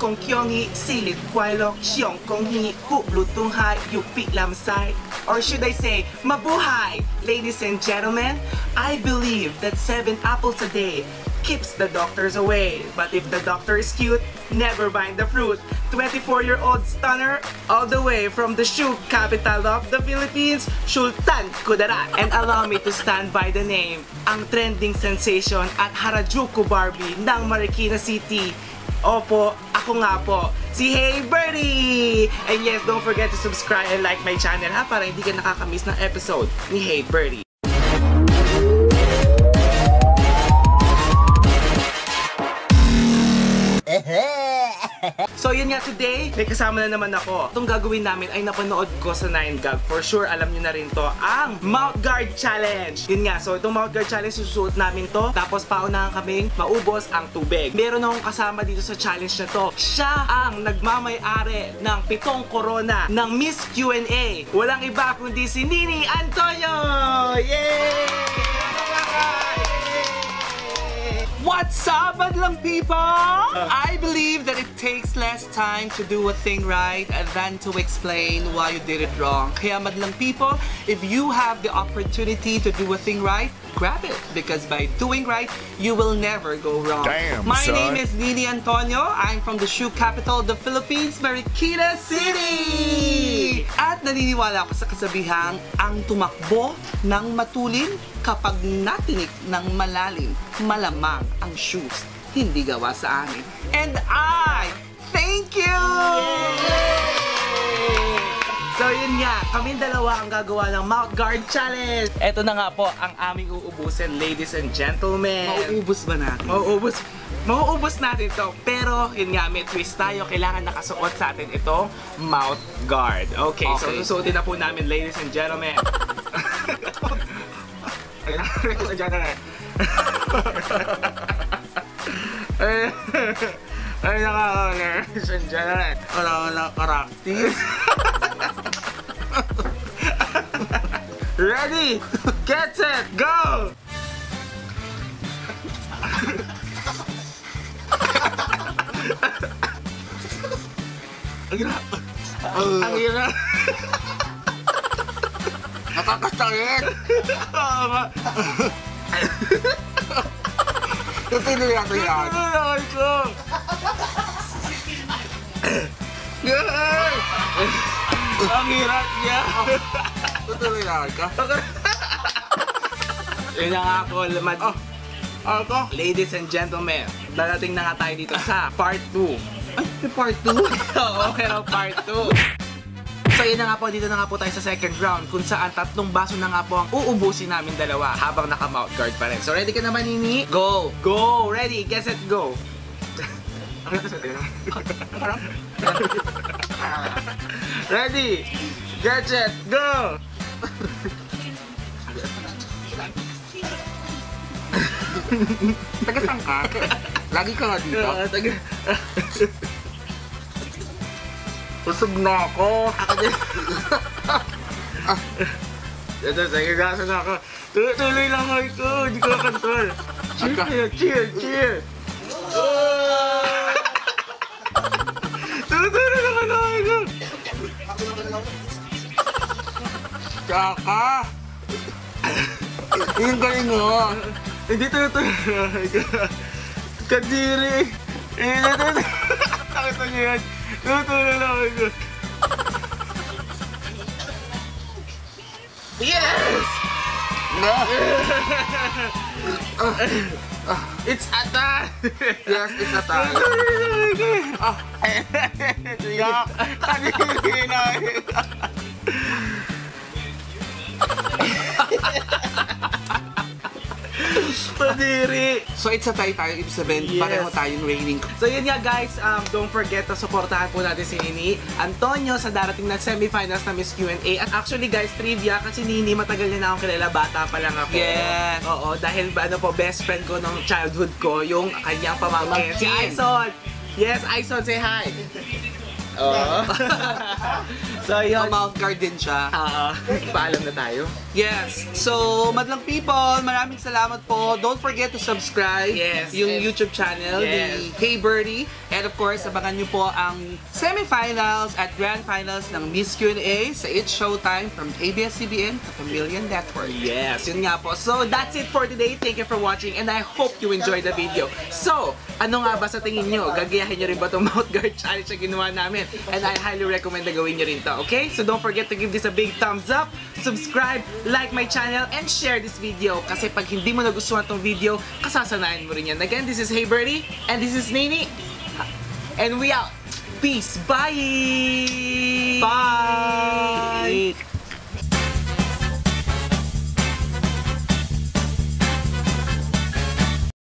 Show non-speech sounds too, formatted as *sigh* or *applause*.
kong siyong. Or should I say, mabuhay! Ladies and gentlemen, I believe that seven apples a day keeps the doctors away. But if the doctor is cute, never mind the fruit. 24-year-old stunner, all the way from the shoe capital of the Philippines, Sultan Kudarat. And allow me to stand by the name, ang trending sensation at Harajuku Barbie ng Marikina City. Opo, ako nga po, si Hey Birdie! And yes, don't forget to subscribe and like my channel ha para hindi ka nakakamiss ng episode ni Hey Birdie. So yun nga today, may kasama na naman ako. Itong gagawin namin ay napanood ko sa 9gag. For sure, alam nyo na rin to, ang Mouth Guard Challenge. Yun nga, so itong Mouth Guard Challenge, susuot namin to. Tapos paunahan kaming maubos ang tubig. Meron akong kasama dito sa challenge na to. Siya ang nagmamay-ari ng pitong corona ng Miss Q&A. Walang iba kundi si Nini Antonio! Yay! What's up, Madlang people? I believe that it takes less time to do a thing right than to explain why you did it wrong. Kaya, Madlang people, if you have the opportunity to do a thing right, grab it. Because by doing right, you will never go wrong. Damn, My son. name is Nini Antonio. I'm from the shoe capital of the Philippines, Marikina City! At naniniwala ako sa kasabihang, ang tumakbo ng matulin kapag natinik ng malalim, malamang ang shoes hindi gawa sa amin. And I thank you! So yun nga, kami dalawa ang gagawa ng Mouth Guard Challenge. Ito na nga po ang aming uubusin, ladies and gentlemen. Mauubos ba natin? Mauubos. Mauubos natin to. Pero, yun nga, may twist tayo. Kailangan nakasuot sa atin itong mouth guard. Okay, so Okay. susuotin na po namin, ladies and gentlemen. ladies and gentlemen. Ay, naka, ladies and gentlemen. Wala wala practice. Ready, get set, go! Ang hirap. Nakakasakit. Oo nga. Tutuloy natin yan. Na ito? Yay! Ang hirap niya. Tutuloy ka. Yun na nga ako, mad... Oh. Ako? Ladies and gentlemen, darating na nga tayo dito sa part 2. Ay, part 2. *laughs* Oo, pero part 2. So yun na nga po, dito na nga po tayo sa second round kung saan tatlong baso na nga po ang uubusin namin dalawa habang naka-mouth guard pa rin. So ready ka naman, Nini? Go! Go! Ready, get set, go! *laughs* Ready, get set, go! Taga saan ka? Lagi ka nga dito. Ah, *laughs* taga... Usog na ako. *laughs* Ito, sige, gasa na ako. Tuloy, tuloy lang ako ito, hindi ko control. Cheer, cheer, cheer! *laughs* Tuloy, tuloy lang ako. Tsaka. Yung galing mo. Hindi tuloy, tuloy lang ako. Kadiri! Eh, tuloy, tuloy. *laughs* Nakita niyo yan. Tuloy, tuloy lang ako ito. Yes! No. It's attack! Yes, it's a tie. *laughs* Ah, *laughs* Yak! Kadiri na! So it's a tie tayo. Ibig sabihin, Yes. pareho tayong reigning. So yun nga guys, um, don't forget to supportahan po natin si Nini Antonio sa darating na semifinals na Miss Q&A. At actually guys, trivia kasi Nini matagal niya na akong kilala, bata pa lang ako. Yes. Oo, dahil ba, ano po, best friend ko nung childhood ko, yung kanyang pamangkin, si. Aison. Yes, Aison, say hi. Oh. *laughs* so, yun. Ma-mouth guard din siya. Ah, paalam na tayo. Yes. So, madlang people, maraming salamat po. Don't forget to subscribe Yes, yung and- YouTube channel Yes. ni Hey Birdie. And of course, abangan nyo po ang semifinals at grand finals ng Miss Q&A sa It's Showtime from ABS-CBN at Million Network. Yes, yun nga po. So, that's it for today. Thank you for watching and I hope you enjoyed the video. So, ano nga ba sa tingin nyo? Gagayahin nyo rin ba itong *laughs* mouth guard challenge na ginawa namin? And I highly recommend na gawin nyo rin to, okay? So, don't forget to give this a big thumbs up, subscribe, like my channel, and share this video. Kasi pag hindi mo nagustuhan tong video, kasasanayan mo rin yan. Again, this is Hey Birdie, and this is Nini. And we out. Peace. Bye! Bye!